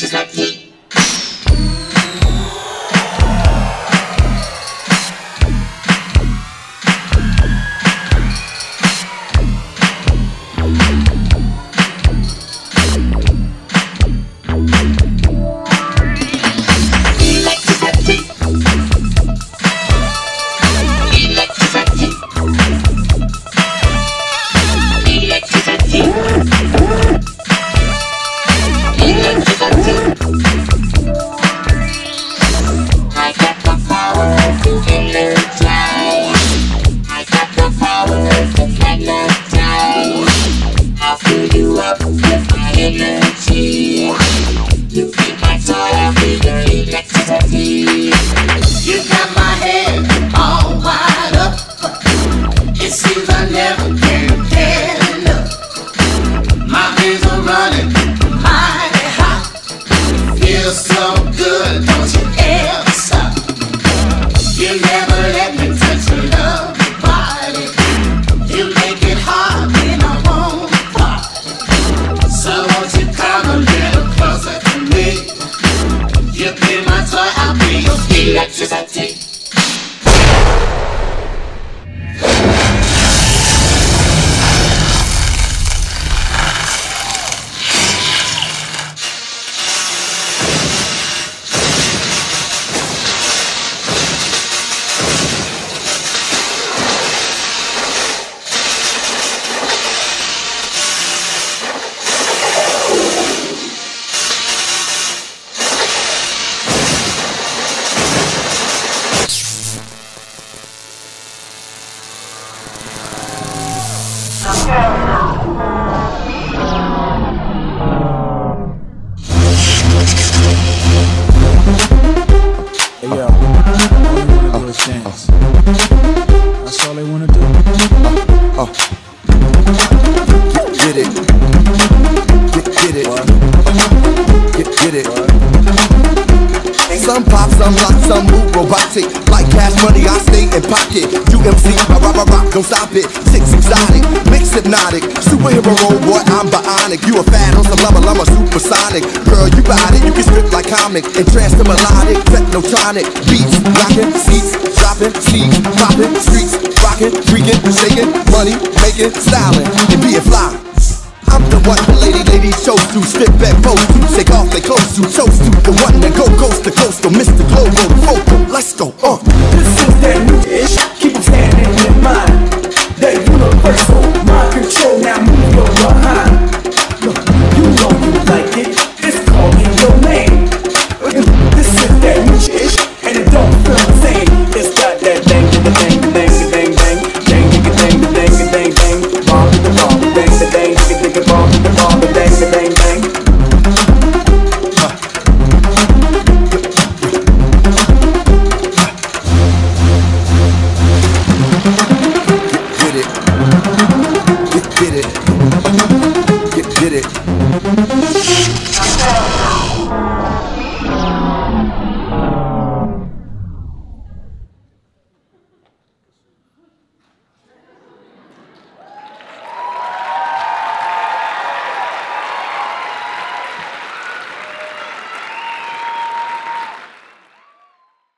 just like you. So good, don't you ever stop. You never let me touch your electricity. Pop, some move robotic. Like cash money, I stay in pocket. UMC, rock, rock, rock, rock, don't stop it. Six exotic, mix hypnotic. Superhero boy, I'm bionic. You a fan on some level, I'm a supersonic. Girl, you got it, you can strip like comic. And trance to melodic, technotronic. Beats, rockin', seats, dropping, seats, popping, streets, rockin', freaking, shaking, money, making, styling, and being fly. I'm the lady, lady chose to Strip back pose to, take off their clothes to Chose to, the one that go coast to coast To Mr. Globo, the vocal, let's go, uh This the bomb, the bomb,